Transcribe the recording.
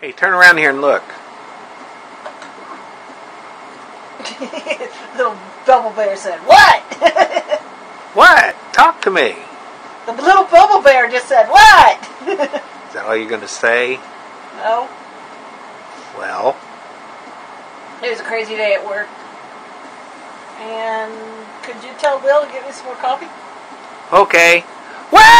Hey, turn around here and look. little bubble bear said, "What?" What? Talk to me. the little bubble bear just said, What? Is that all you're going to say? no, Well, it was a crazy day at work. And could you tell Bill to get me some more coffee? okay. Well!